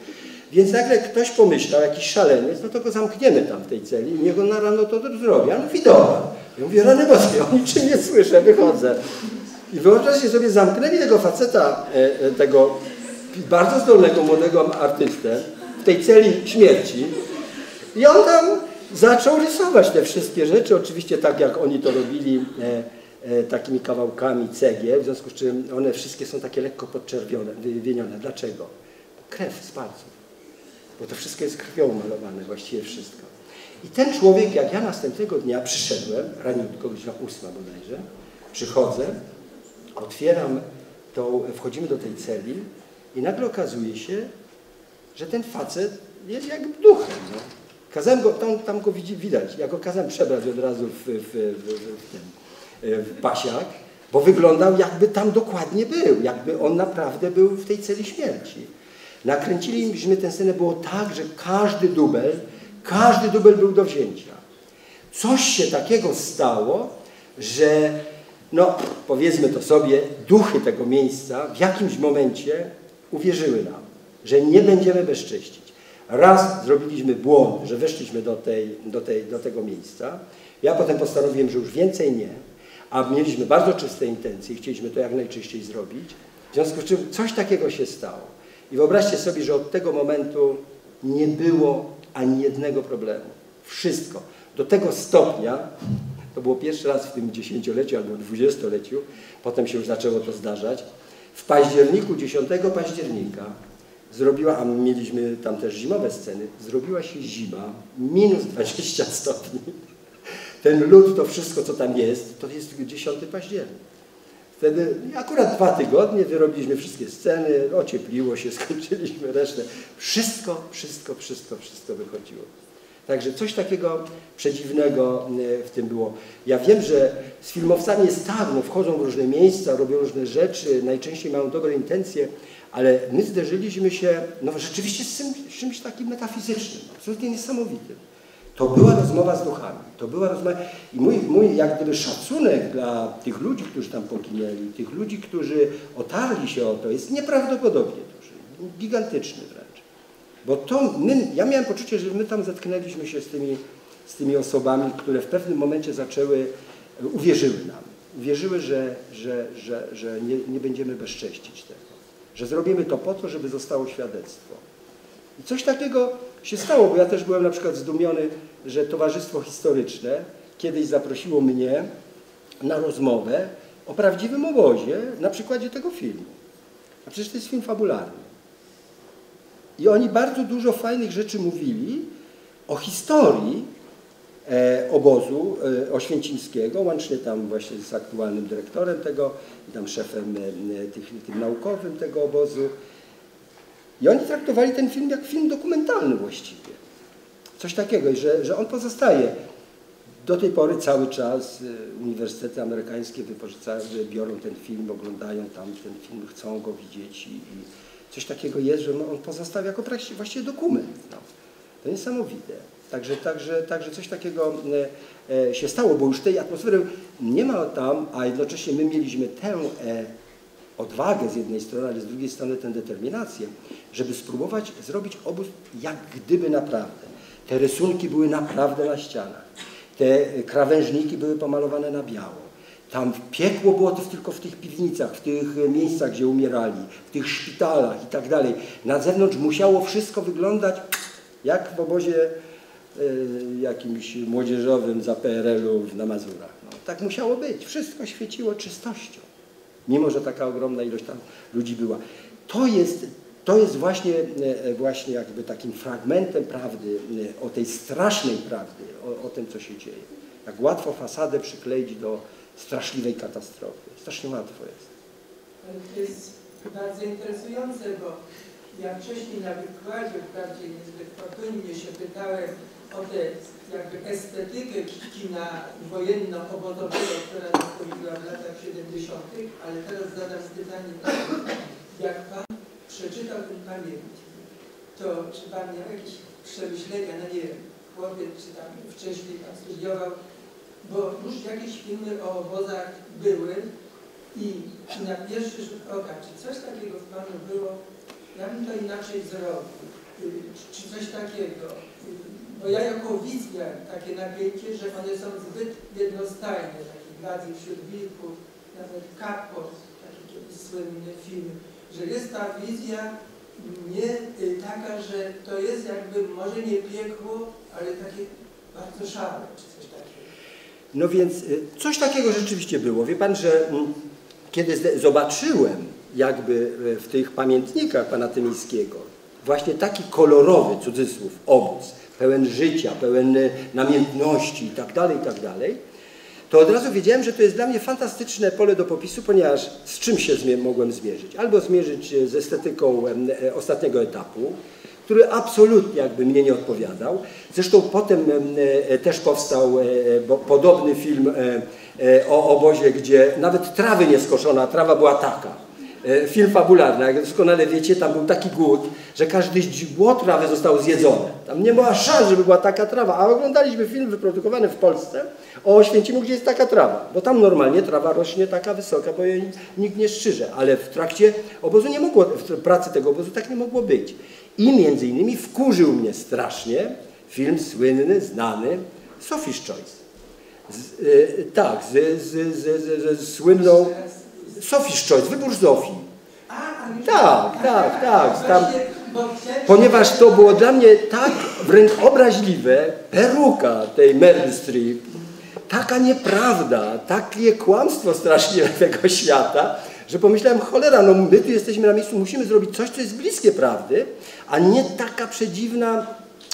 [SPEAKER 2] więc nagle ktoś pomyślał, jakiś szaleniec, no to go zamkniemy tam w tej celi i niech on na rano to zrobi. A mówi, dobra. Ja mówię, rany boskie, o niczym nie słyszę, wychodzę. I wyobraźcie sobie, zamknęli tego faceta, e, e, tego bardzo zdolnego młodego artystę w tej celi śmierci i on tam zaczął rysować te wszystkie rzeczy, oczywiście tak jak oni to robili e, takimi kawałkami cegieł, w związku z czym one wszystkie są takie lekko podczerwione, wywienione. Dlaczego? Krew z palców. Bo to wszystko jest krwią malowane, właściwie wszystko. I ten człowiek, jak ja następnego dnia przyszedłem, raniutko, godzina ósma bodajże, przychodzę, otwieram, to wchodzimy do tej celi i nagle okazuje się, że ten facet jest jak duchem. No. Kazałem go, tam, tam go widać, ja go kazałem przebrać od razu w, w, w, w, ten, pasiak, bo wyglądał jakby tam dokładnie był, jakby on naprawdę był w tej celi śmierci. Nakręciliśmy tę scenę, było tak, że każdy dubel, każdy dubel był do wzięcia. Coś się takiego stało, że no powiedzmy to sobie, duchy tego miejsca w jakimś momencie uwierzyły nam, że nie będziemy bezczyścić. Raz zrobiliśmy błąd, że weszliśmy do, tej, do, tej, do tego miejsca. Ja potem postanowiłem, że już więcej nie, a mieliśmy bardzo czyste intencje i chcieliśmy to jak najczyściej zrobić. W związku z czym coś takiego się stało. I wyobraźcie sobie, że od tego momentu nie było ani jednego problemu. Wszystko. Do tego stopnia, to było pierwszy raz w tym dziesięcioleciu albo dwudziestoleciu, potem się już zaczęło to zdarzać, w październiku, 10 października zrobiła, a mieliśmy tam też zimowe sceny, zrobiła się zima, minus 20 stopni. Ten lód, to wszystko, co tam jest, to jest 10 październik. Wtedy akurat dwa tygodnie wyrobiliśmy wszystkie sceny, ociepliło się, skończyliśmy resztę. Wszystko, wszystko, wszystko, wszystko wychodziło. Także coś takiego przedziwnego e, w tym było. Ja wiem, że z filmowcami jest tak, no wchodzą w różne miejsca, robią różne rzeczy, najczęściej mają dobre intencje, ale my zderzyliśmy się no, rzeczywiście z, czymś, z czymś takim metafizycznym, absolutnie niesamowitym. To była rozmowa z duchami. To była rozmowa i mój, mój jak gdyby szacunek dla tych ludzi, którzy tam poginęli, tych ludzi, którzy otarli się o to, jest nieprawdopodobnie duży, gigantyczny wręcz. Bo to my, ja miałem poczucie, że my tam zetknęliśmy się z tymi, z tymi osobami, które w pewnym momencie zaczęły, uwierzyły nam. Uwierzyły, że, że, że, że nie, nie będziemy bezcześcić tego. Że zrobimy to po to, żeby zostało świadectwo. I coś takiego się stało, bo ja też byłem na przykład zdumiony, że Towarzystwo Historyczne kiedyś zaprosiło mnie na rozmowę o prawdziwym obozie na przykładzie tego filmu. A przecież to jest film fabularny. I oni bardzo dużo fajnych rzeczy mówili o historii e, obozu e, oświęcimskiego, łącznie tam właśnie z aktualnym dyrektorem tego, i tam szefem e, tych, tym naukowym tego obozu. I oni traktowali ten film jak film dokumentalny właściwie. Coś takiego, że, że on pozostaje. Do tej pory cały czas e, uniwersytety amerykańskie wypożyczają, biorą ten film, oglądają tam ten film, chcą go widzieć i, i coś takiego jest, że no, on pozostawia jako właściwie dokument. No. To niesamowite. Także, także, także coś takiego e, e, się stało, bo już tej atmosfery nie ma tam, a jednocześnie my mieliśmy tę e, odwagę z jednej strony, ale z drugiej strony tę determinację, żeby spróbować zrobić obóz jak gdyby naprawdę. Te rysunki były naprawdę na ścianach. Te krawężniki były pomalowane na biało. Tam piekło było to tylko w tych piwnicach, w tych miejscach, gdzie umierali, w tych szpitalach i tak dalej. Na zewnątrz musiało wszystko wyglądać jak w obozie y, jakimś młodzieżowym za PRL-u na Mazurach. No, tak musiało być. Wszystko świeciło czystością. Mimo, że taka ogromna ilość tam ludzi była. To jest, to jest właśnie, e, właśnie jakby takim fragmentem prawdy, e, o tej strasznej prawdy, o, o tym, co się dzieje. Jak łatwo fasadę przykleić do straszliwej katastrofy. Strasznie łatwo jest.
[SPEAKER 4] To jest bardzo interesujące, bo ja wcześniej na wykładzie, wprawdzie niezbyt fortunnie się pytałem o tę jakby estetykę kina wojenno-obozowego, która nastąpiła w latach 70., ale teraz zadam pytanie. Jak Pan przeczytał ten pamiętnik, to czy Pan miał jakieś przemyślenia, no nie wiem, chłopiec, czy tam wcześniej Pan studiował, bo już jakieś filmy o obozach były i, na pierwszy rzut oka, czy coś takiego w Panu było, ja bym to inaczej zrobił, czy coś takiego. Bo ja jako widz miałem takie napięcie, że one są zbyt jednostajne, taki Władzy wśród wilków, nawet Kapos, taki kiedyś słynny film, że jest ta wizja nie y, taka, że to jest jakby może nie piekło, ale takie bardzo szare, czy coś takiego.
[SPEAKER 2] No więc y, coś takiego rzeczywiście było. Wie pan, że mm, kiedy zobaczyłem jakby y, w tych pamiętnikach pana Tymińskiego właśnie taki kolorowy, cudzysłów, obóz, pełen życia, pełen y, namiętności i tak dalej, i tak dalej, to od razu wiedziałem, że to jest dla mnie fantastyczne pole do popisu, ponieważ z czym się mogłem zmierzyć? Albo zmierzyć e, z estetyką e, ostatniego etapu, który absolutnie jakby mnie nie odpowiadał. Zresztą potem em, e, też powstał e, podobny film e, e, o obozie, gdzie nawet trawy nie skoszono, a trawa była taka. E, Film fabularny, jak doskonale wiecie, tam był taki głód, że każde źdźbło trawy zostało zjedzone. Tam nie była szans, żeby była taka trawa, a oglądaliśmy film wyprodukowany w Polsce o Oświęcimiu, gdzie jest taka trawa, bo tam normalnie trawa rośnie taka wysoka, bo jej nikt nie szczyże, ale w trakcie obozu nie mogło, w pracy tego obozu tak nie mogło być. I między innymi wkurzył mnie strasznie film słynny, znany, Sophie's Choice. Z, y, tak, z, z, z, z, z słynną Sophie's Choice, wybór Zofii. Tak, tak, tak, tam- Ponieważ to było dla mnie tak wręcz obraźliwe, peruka tej Meryl Streep, taka nieprawda, takie kłamstwo strasznie tego świata, że pomyślałem, cholera, no my tu jesteśmy na miejscu, musimy zrobić coś, co jest bliskie prawdy, a nie taka przedziwna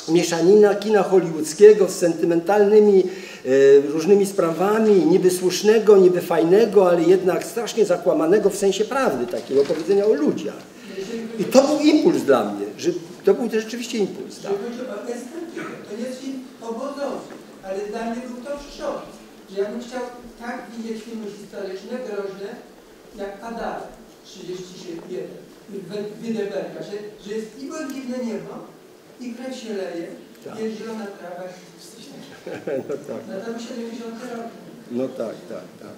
[SPEAKER 2] mieszanina kina hollywoodzkiego z sentymentalnymi e, różnymi sprawami, niby słusznego, niby fajnego, ale jednak strasznie zakłamanego w sensie prawdy, takiego powiedzenia o ludziach. I to był impuls dla mnie, że to był rzeczywiście impuls. Tak.
[SPEAKER 4] To jest film obozowy, ale dla mnie był to wstrząs, że ja bym chciał tak widzieć filmy historyczne, groźne, jak Adale 31 Wideberga, że, że jest i błękitne niebo, i krew się leje,
[SPEAKER 2] Tak.
[SPEAKER 4] jest zielona trawa, coś takiego.
[SPEAKER 2] No tak,
[SPEAKER 4] Na tam 70 rok.
[SPEAKER 2] no tak, tak, tak.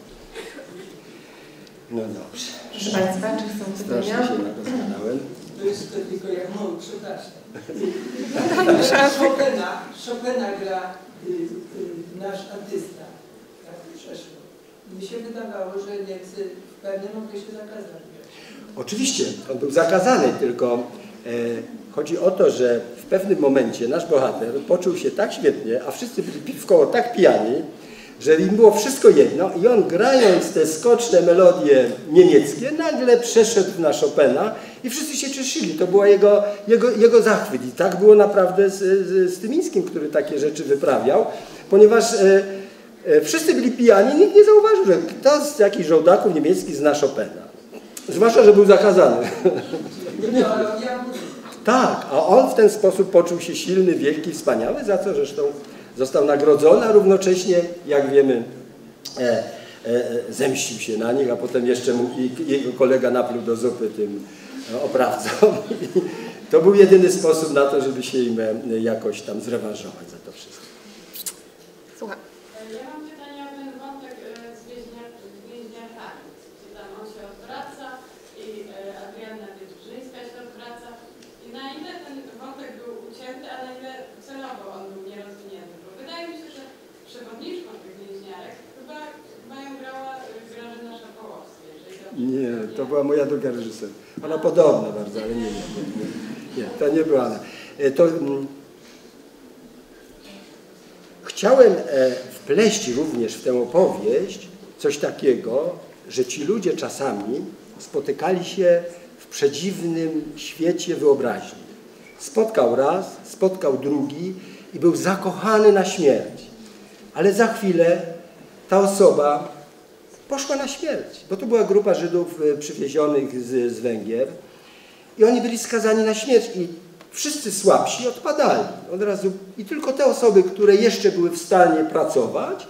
[SPEAKER 2] No dobrze.
[SPEAKER 1] Proszę Państwa, czy są
[SPEAKER 2] Strasznie
[SPEAKER 1] pytania?
[SPEAKER 2] się narozgadałem.
[SPEAKER 4] To jest to tylko jak moł, przepraszam. Chopina, Chopina gra y, y, nasz artysta. Tak przeszło. Mi się wydawało, że Niemcy w pewnym okresie zakazali grać.
[SPEAKER 2] Oczywiście, on był zakazany, tylko Chodzi o to, że w pewnym momencie nasz bohater poczuł się tak świetnie, a wszyscy byli w koło tak pijani, że im było wszystko jedno i on grając te skoczne melodie niemieckie nagle przeszedł na Chopina i wszyscy się cieszyli. To była jego, jego, jego zachwyt i tak było naprawdę z, z, z Tymińskim, który takie rzeczy wyprawiał, ponieważ e, e, wszyscy byli pijani, nikt nie zauważył, że kto z jakichś żołdaków niemieckich zna Chopina. Zwłaszcza, że był zakazany. Tak, a on w ten sposób poczuł się silny, wielki, wspaniały, za co zresztą został nagrodzony, a równocześnie, jak wiemy, e, e, zemścił się na nich, a potem jeszcze mu i, jego kolega napluł do zupy tym e, oprawcom. I to był jedyny sposób na to, żeby się im e, jakoś tam zrewanżować za to wszystko.
[SPEAKER 1] Słucham.
[SPEAKER 5] Ja mam pytanie o ten wątek e, z więźnia- z więźniakami, gdzie tam on się odwraca i e, Adrianna Wietrzyńska się odwraca. I na ile ten wątek był ucięty, a na ile celowo on był nierozwinięty? Bo wydaje mi się, że przewodniczką tych więźniarek chyba, chyba ją grała e, Grażyna Szapołowska, jeżeli dobrze
[SPEAKER 2] Nie, to była moja druga reżyser. Ona podobna bardzo, ale nie, nie, nie, nie, to nie była ona. E, To, mm, chciałem e, wpleść również w tę opowieść coś takiego, że ci ludzie czasami spotykali się w przedziwnym świecie wyobraźni. Spotkał raz, spotkał drugi i był zakochany na śmierć. Ale za chwilę ta osoba poszła na śmierć, bo to była grupa Żydów e, przywiezionych z, z Węgier i oni byli skazani na śmierć i wszyscy słabsi odpadali od razu i tylko te osoby, które jeszcze były w stanie pracować,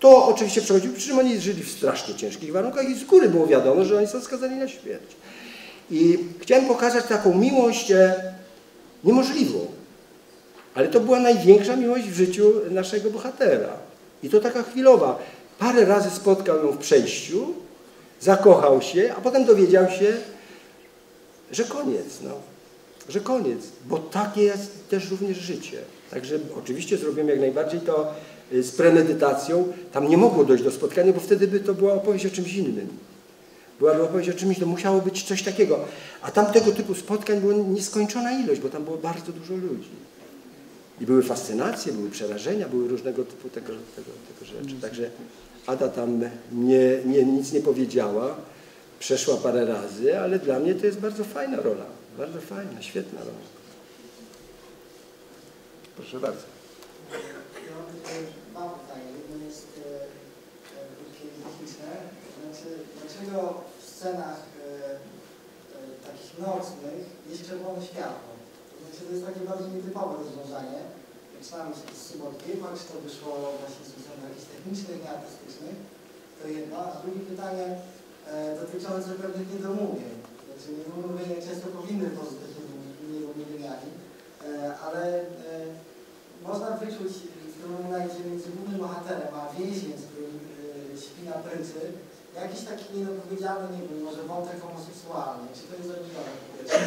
[SPEAKER 2] to oczywiście przechodziły, przy czym oni żyli w strasznie ciężkich warunkach i z góry było wiadomo, że oni są skazani na śmierć. I chciałem pokazać taką miłość e, niemożliwą, ale to była największa miłość w życiu naszego bohatera. I to taka chwilowa. Parę razy spotkał ją w przejściu, zakochał się, a potem dowiedział się, że koniec, no. Że koniec, bo takie jest też również życie. Także oczywiście zrobiłem jak najbardziej to y, z premedytacją. Tam nie mogło dojść do spotkania, bo wtedy by to była opowieść o czymś innym. Byłaby opowieść o czymś, to musiało być coś takiego. A tam tego typu spotkań była nieskończona ilość, bo tam było bardzo dużo ludzi. I były fascynacje, były przerażenia, były różnego typu tego, tego, tego rzeczy. Także Ada tam nie, nie, nic nie powiedziała, przeszła parę razy, ale dla mnie to jest bardzo fajna rola. Bardzo fajna, świetna rola. Proszę bardzo.
[SPEAKER 6] Mam pytania. Jedno jest e, e, krótkie i techniczne. Znaczy, dlaczego w scenach e, e, takich nocnych jest czerwone światło? Znaczy, to jest takie bardzo nietypowe rozwiązanie. Zaczynamy z Subotkiego, czy to wyszło właśnie z względów jakichś technicznych, nie. To jedno. A drugie pytanie e, dotyczące pewnych niedomówień. Znaczy, niedomówienia często powinny pozostać niedomówieniami, e, ale e, można wyczuć w tym momencie między głównym bohaterem a więźniem, z którym y, śpi na pryczy, jakiś taki niedopowiedziany, nie wiem, może wątek homoseksualny. Czy to jest zrobione po pierwsze?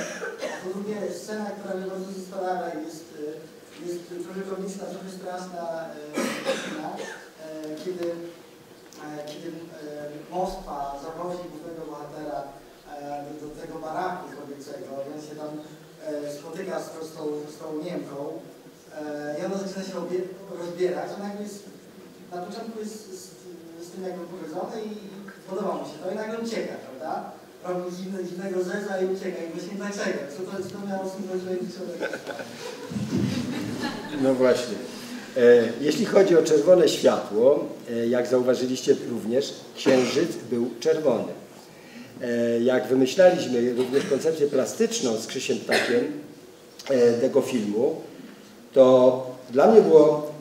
[SPEAKER 6] A po drugie, scena, która mnie bardzo zastarała jest, y, jest trochę komiczna, trochę straszna, y, scena, y, kiedy, kiedy Moskwa zawozi głównego bohatera do, do tego baraku kobiecego on się tam spotyka z, z, tą, z tą Niemką, E, I ona zaczyna się rozbierać. Ona jakby jest, na początku jest z, z tym jakby pogodzony i podoba mu się to i nagle ucieka, prawda? Robi dziwne, dziwnego zeza i ucieka. I właśnie dlaczego? Co to, co to miało symbolizować człowieka?
[SPEAKER 2] No właśnie. E, Jeśli chodzi o czerwone światło, e, jak zauważyliście również, księżyc był czerwony. E, Jak wymyślaliśmy również koncepcję plastyczną z Krzysiem Ptakiem tego filmu, to dla mnie było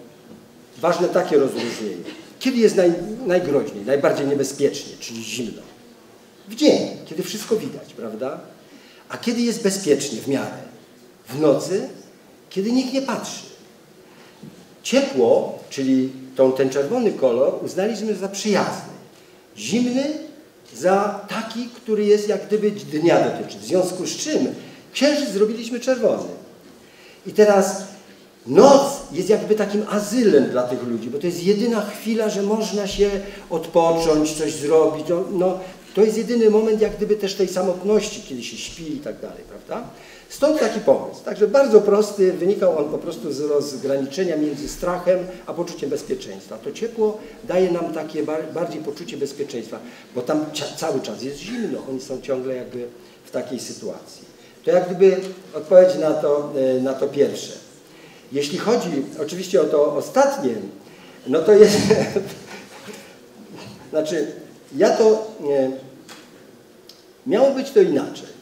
[SPEAKER 2] ważne takie rozróżnienie. Kiedy jest naj, najgroźniej, najbardziej niebezpiecznie, czyli zimno? W dzień, kiedy wszystko widać, prawda? A kiedy jest bezpiecznie w miarę? W nocy, kiedy nikt nie patrzy. Ciepło, czyli tą, ten czerwony kolor, uznaliśmy za przyjazny. Zimny za taki, który jest jak gdyby dnia dotyczy. W związku z czym księżyc zrobiliśmy czerwony. I teraz noc jest jakby takim azylem dla tych ludzi, bo to jest jedyna chwila, że można się odpocząć, coś zrobić. No, no, to jest jedyny moment jak gdyby też tej samotności, kiedy się śpi i tak dalej, prawda? Stąd taki pomysł. Także bardzo prosty, wynikał on po prostu z rozgraniczenia między strachem a poczuciem bezpieczeństwa. To ciepło daje nam takie bar- bardziej poczucie bezpieczeństwa, bo tam cały czas jest zimno, oni są ciągle jakby w takiej sytuacji. To jak gdyby odpowiedź na to, e, na to pierwsze. Jeśli chodzi oczywiście o to ostatnie, no to jest, znaczy ja to, e, miało być to inaczej.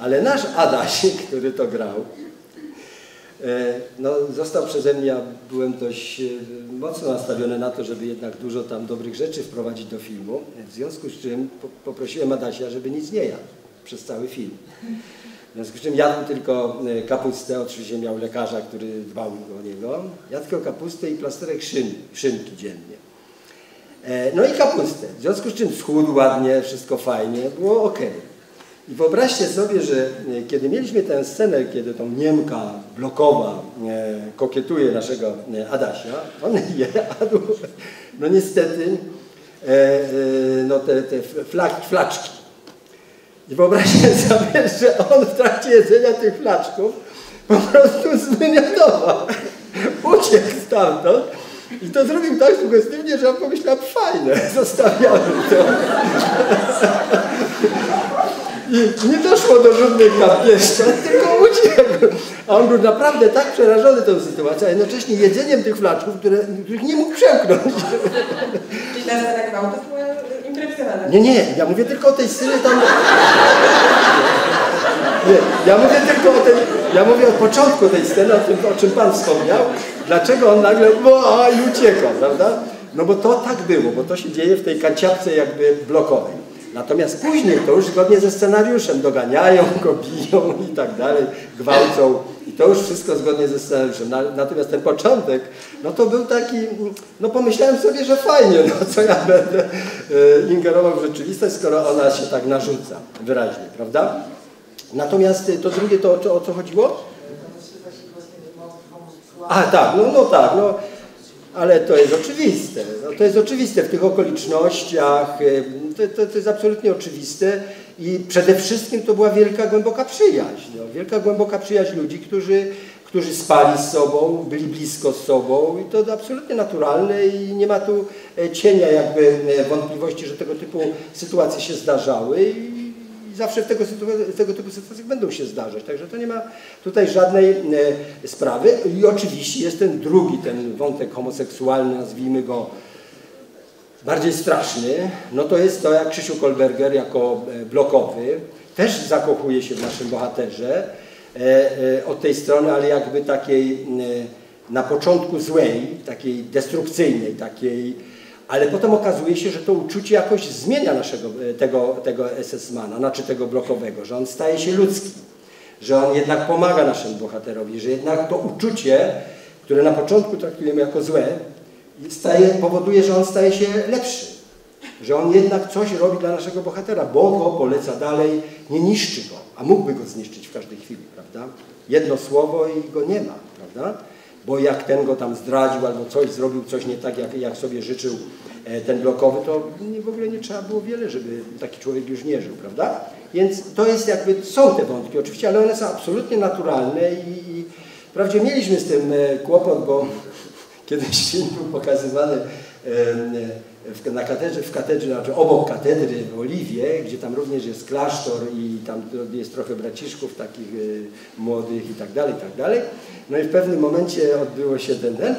[SPEAKER 2] Ale nasz Adaś, który to grał, e, no, został przeze mnie, ja byłem dość e, mocno nastawiony na to, żeby jednak dużo tam dobrych rzeczy wprowadzić do filmu. W związku z czym po- poprosiłem Adasia, żeby nic nie jadł przez cały film. W związku z czym jadł tylko e, kapustę, oczywiście miał lekarza, który dbał o niego. Jadł tylko kapustę i plasterek szyn, szynki dziennie. E, No i kapustę. W związku z czym schudł ładnie, wszystko fajnie, było ok. I wyobraźcie sobie, że e, kiedy mieliśmy tę scenę, kiedy tą Niemka blokowa kokietuje naszego Adasia, on je no niestety, no te, te flaczki. I wyobraźcie sobie, że on w trakcie jedzenia tych flaczków po prostu zwymiotował. Uciekł stamtąd i to zrobił tak sugestywnie, że on pomyślał, fajne, zostawiamy to. I nie doszło do żadnych napięcia, tylko uciekł. A on był naprawdę tak przerażony tą sytuacją, a jednocześnie jedzeniem tych flaczków, które, których nie mógł przemknąć.
[SPEAKER 1] Czyli ta scena gwałtu była.
[SPEAKER 2] Nie, nie, ja mówię tylko o tej scenie tam... Nie, ja mówię tylko o tej, ja mówię o początku tej sceny, o tym, o czym Pan wspomniał, dlaczego on nagle o, i ucieka, prawda? No bo to tak było, bo to się dzieje w tej kanciapce jakby blokowej. Natomiast później to już zgodnie ze scenariuszem doganiają go, biją i tak dalej, gwałcą i to już wszystko zgodnie ze scenariuszem. Na, natomiast ten początek, no to był taki, no pomyślałem sobie, że fajnie, no co ja będę e, ingerował w rzeczywistość, skoro ona się tak narzuca wyraźnie, prawda? Natomiast y, to drugie, to o co chodziło? A tak, no, no tak, no, ale to jest oczywiste. No, to jest oczywiste w tych okolicznościach, y, to, to, to jest absolutnie oczywiste i przede wszystkim to była wielka, głęboka przyjaźń. No, wielka, głęboka przyjaźń ludzi, którzy, którzy spali z sobą, byli blisko z sobą i to absolutnie naturalne i nie ma tu e, cienia jakby e, wątpliwości, że tego typu sytuacje się zdarzały zawsze w tego, tego typu sytuacjach będą się zdarzać. Także to nie ma tutaj żadnej e, sprawy. I oczywiście jest ten drugi, ten wątek homoseksualny, nazwijmy go bardziej straszny. No to jest to, jak Krzysiu Kolberger jako e, blokowy też zakochuje się w naszym bohaterze e, od tej strony, ale jakby takiej na początku złej, takiej destrukcyjnej, takiej ale potem okazuje się, że to uczucie jakoś zmienia naszego, e, tego, tego SS-mana, znaczy tego blokowego, że on staje się ludzki, że on jednak pomaga naszemu bohaterowi, że jednak to uczucie, które na początku traktujemy jako złe, staje, powoduje, że on staje się lepszy, że on jednak coś robi dla naszego bohatera, bo go poleca dalej, nie niszczy go, a mógłby go zniszczyć w każdej chwili, prawda? Jedno słowo i go nie ma, prawda? Bo jak ten go tam zdradził albo coś zrobił, coś nie tak, jak, jak sobie życzył e, ten blokowy, to w ogóle nie trzeba było wiele, żeby taki człowiek już nie żył, prawda? Więc to jest jakby, są te wątki oczywiście, ale one są absolutnie naturalne i, i wprawdzie mieliśmy z tym e, kłopot, bo kiedyś film był pokazywany em, w, na katedrze, w katedrze, znaczy obok katedry w Oliwie, gdzie tam również jest klasztor i tam jest trochę braciszków takich y, młodych i tak dalej, i tak dalej. No i w pewnym momencie odbyło się ten, ten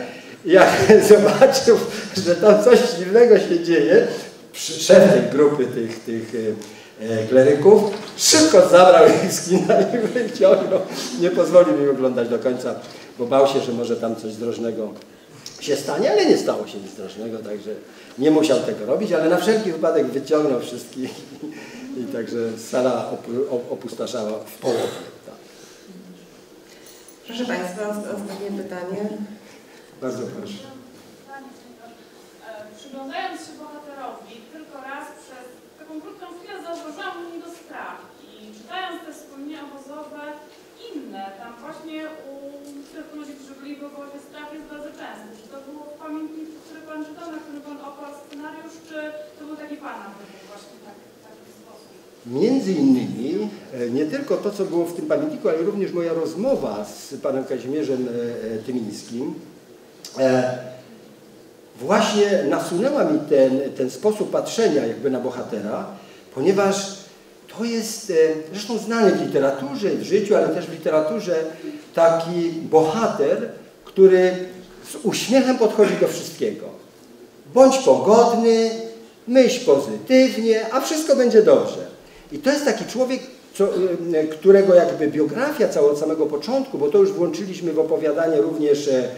[SPEAKER 2] jak zobaczył, że tam coś dziwnego się dzieje, szef tej grupy tych, tych y, e, kleryków szybko zabrał ich z kina i wyciągnął. Nie pozwolił mi oglądać do końca, bo bał się, że może tam coś drożnego się stanie, ale nie stało się nic strasznego, także nie musiał tego robić, ale na wszelki wypadek wyciągnął wszystkich i, i także sala opu, op- opustaszała w połowie. Tak.
[SPEAKER 1] Proszę Państwa, ost- ostatnie pytanie.
[SPEAKER 2] Bardzo proszę.
[SPEAKER 7] Przyglądając się bohaterowi, tylko raz przez taką krótką chwilę zauważyłam u niego strach. I czytając te wspomnienia obozowe, inne, tam właśnie u tych ludzi, którzy byli w obozie, strach jest bardzo częsty. Czy to było w pamiętniku, który Pan czytał, na którym Pan oparł scenariusz, czy to był taki Pana właśnie tak, taki
[SPEAKER 2] między innymi e, nie tylko to, co było w tym pamiętniku, ale również moja rozmowa z panem Kazimierzem e, e, Tymińskim właśnie nasunęła mi ten, ten sposób patrzenia jakby na bohatera, ponieważ to jest e, zresztą znany w literaturze, w życiu, ale też w literaturze taki bohater, który z uśmiechem podchodzi do wszystkiego. Bądź pogodny, myśl pozytywnie, a wszystko będzie dobrze. I to jest taki człowiek, co, e, którego jakby biografia cała od samego początku, bo to już włączyliśmy w opowiadanie również e,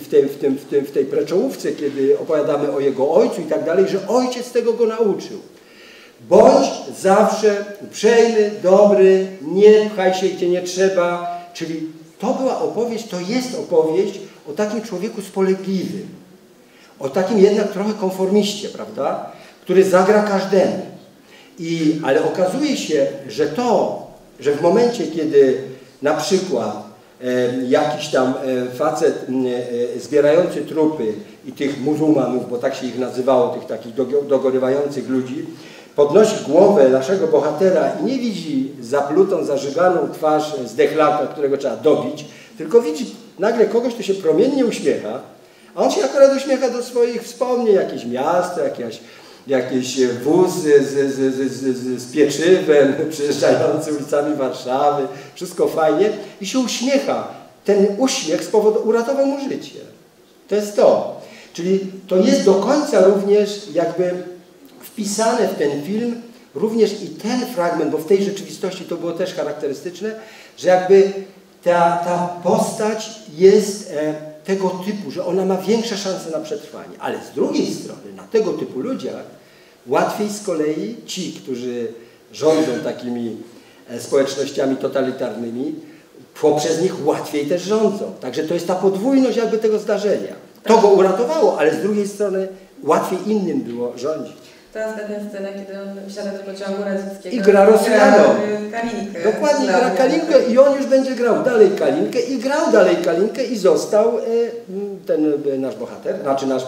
[SPEAKER 2] w, tym, w, tym, w, tym, w tej preczołówce, kiedy opowiadamy o jego ojcu i tak dalej, że ojciec tego go nauczył. Bądź zawsze uprzejmy, dobry, nie pchaj się gdzie nie trzeba. Czyli to była opowieść, to jest opowieść o takim człowieku spolegliwym. O takim jednak trochę konformiście, prawda? Który zagra każdemu. I, ale okazuje się, że to, że w momencie, kiedy na przykład e, jakiś tam e, facet e, zbierający trupy i tych muzułmanów, bo tak się ich nazywało, tych takich dogorywających ludzi, podnosi głowę naszego bohatera i nie widzi zaplutą, zażyganą twarz zdechlaka, którego trzeba dobić, tylko widzi nagle kogoś, kto się promiennie uśmiecha, a on się akurat uśmiecha do swoich wspomnień, jakieś miasto, jakieś, jakieś wózy z, z, z, z, pieczywem przejeżdżający ulicami Warszawy, wszystko fajnie i się uśmiecha. Ten uśmiech spowodował, uratował mu życie. To jest to. Czyli to jest do końca również jakby wpisane w ten film również i ten fragment, bo w tej rzeczywistości to było też charakterystyczne, że jakby ta, ta postać jest e, tego typu, że ona ma większe szanse na przetrwanie. Ale z drugiej strony, na tego typu ludziach łatwiej z kolei ci, którzy rządzą takimi e, społecznościami totalitarnymi, poprzez nich łatwiej też rządzą. Także to jest ta podwójność jakby tego zdarzenia. To go uratowało, ale z drugiej strony łatwiej innym było rządzić.
[SPEAKER 1] Teraz tę scenę, kiedy on wsiada do pociągu radzieckiego.
[SPEAKER 2] I gra Rosjano.
[SPEAKER 1] Kalinkę.
[SPEAKER 2] Dokładnie, gra Kalinkę i on już będzie grał dalej Kalinkę i grał dalej Kalinkę i został e, ten e, nasz bohater, znaczy nasz e,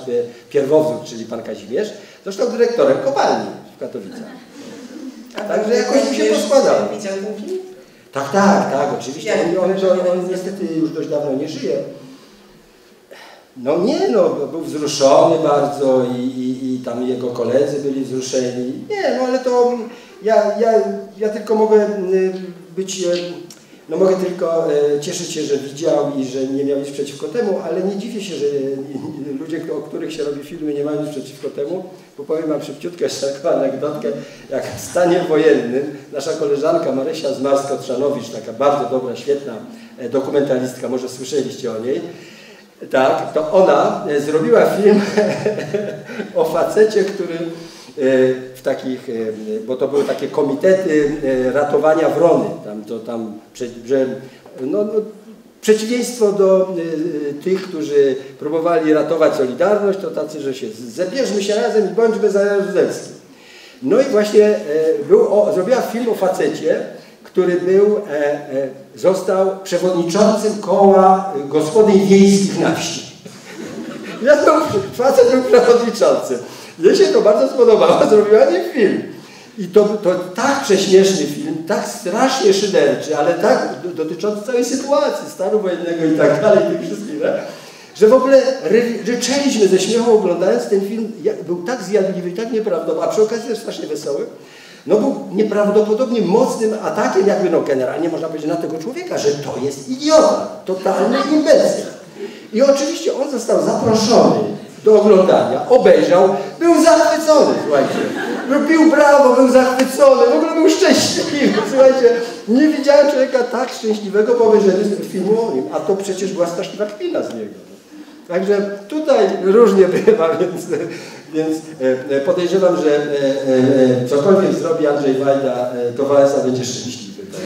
[SPEAKER 2] pierwowzór, czyli pan Kazimierz, został dyrektorem kopalni w Katowicach. Także jakoś mi się poskładało.
[SPEAKER 1] Widział?
[SPEAKER 2] Tak, tak, tak, oczywiście. On, on, on niestety już dość dawno nie żyje. No nie, no, był wzruszony bardzo i, i, i tam jego koledzy byli wzruszeni. Nie, no ale to ja, ja, ja tylko mogę być, no mogę tylko e, cieszyć się, że widział i że nie miał nic przeciwko temu, ale nie dziwię się, że ludzie, o których się robi filmy, nie mają nic przeciwko temu, bo powiem Wam szybciutko jeszcze taką anegdotkę, jak w stanie wojennym nasza koleżanka Marysia Zmarsko-Trzanowicz, taka bardzo dobra, świetna e, dokumentalistka, może słyszeliście o niej, tak, to ona e, zrobiła film o facecie, który e, w takich, e, bo to były takie komitety ratowania wrony, tam, to tam, że, no, no, przeciwieństwo do tych, którzy próbowali ratować Solidarność, to tacy, że się zabierzmy się razem i bądźmy za Jaruzelskim. No i właśnie był, o, zrobiła film o facecie, który był, e, e, został przewodniczącym koła gospodyń wiejskich na wsi. Ja to facet był przewodniczącym. Mnie się to bardzo spodobało, zrobiła nie film. I to, to tak prześmieszny film, tak strasznie szyderczy, ale tak dotyczący całej sytuacji stanu wojennego i tak dalej, tych wszystkich, że w ogóle ryczeliśmy ze śmiechu oglądając ten film, był tak zjadliwy, tak nieprawdopodobny, a przy okazji też strasznie wesoły, no był nieprawdopodobnie mocnym atakiem, jakby no generalnie można powiedzieć na tego człowieka, że to jest idiota, totalny imbecyl. I oczywiście on został zaproszony do oglądania, obejrzał, był zachwycony, słuchajcie. Robił brawo, był zachwycony, w ogóle był szczęśliwy, słuchajcie. Nie widziałem człowieka tak szczęśliwego po obejrzeniu filmu o nim, a to przecież była straszna kpina z niego. Także tutaj różnie bywa, więc, więc e, e, podejrzewam, że e, cokolwiek zrobi Andrzej Wajda, to Wałęsa będzie szczęśliwy. Tak?